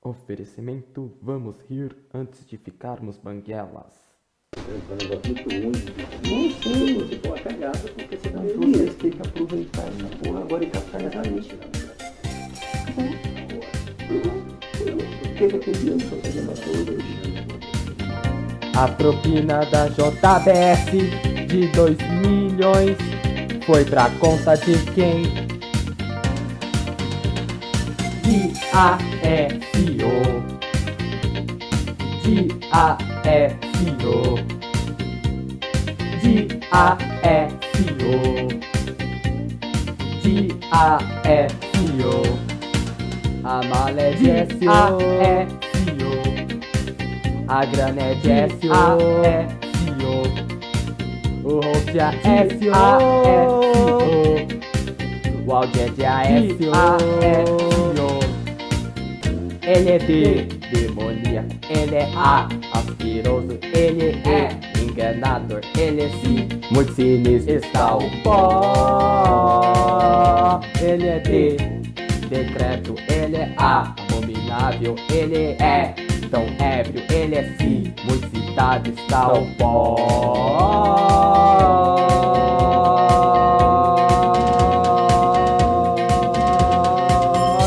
Oferecimento Vamos rir antes de ficarmos banguelas. É um negócio muito ruim. Não sei, você foi uma cagada porque você não trouxe, tem que aproveitar essa porra agora e captar nessa lista. O que eu tô fazendo a coisa. A propina da JBS de 2 milhões foi pra conta de quem? Diaécio. Diaécio. Diaécio. Diaécio. Amalécio. Diaécio. A grana é Diaécio. O rompe a é S O O áudio é de A S O ele é D, demoníaco. Ele é A, asqueroso Ele é enganador. Ele é C, muito sinistro. Está o pó. Ele é D, decreto. Ele é A, abominável. Ele é tão ébrio, ele é sim, muito citado. Está o pó.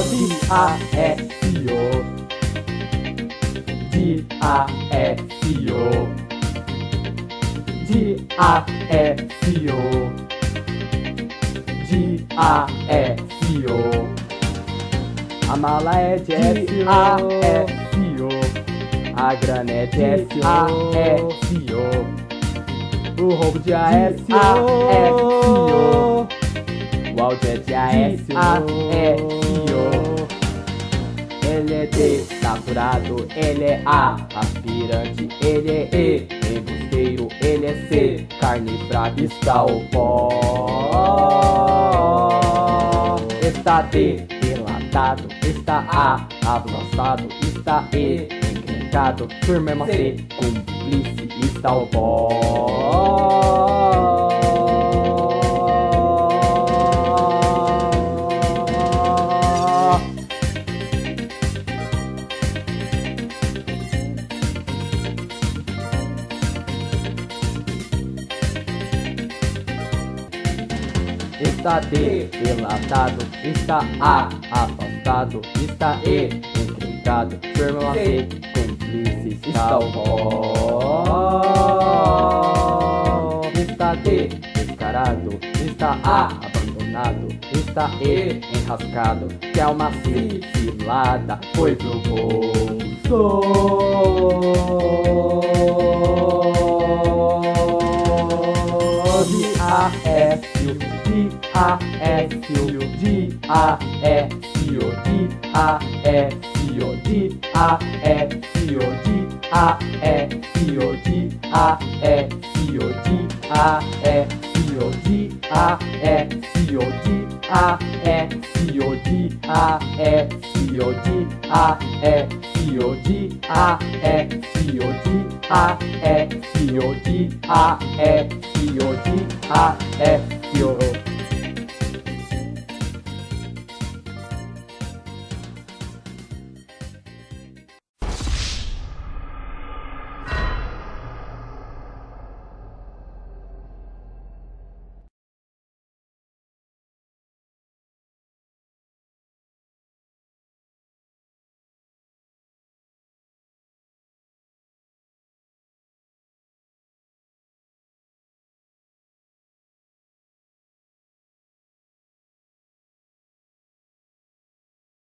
D-A-S-O a E O. D A E O. D é A E O A mala é de S A E O. A grana é de S A E O. O roubo de A E O. O. Áudio é de A S A E O. Ele é desaturado, ele é A Aspirante, ele é E Embusteiro, ele é C Carne fraca está o pó! Está D, delatado, está A Avançado, está E Encrencado, firme C Cúmplice, está o pó Está D, delatado, está A, afastado, está E, encrencado, firma C, cúmplice, está o. Está D, descarado, está A, abandonado, está E, enrascado, que é uma cilada, foi pro bolso. A S U D A S C O D A S C O D A S C O D A S C O D A S C O D A S C O D A S C O D A S C O D A S C O D A S C O D A S C O D A S C O D A S C O D A S C O D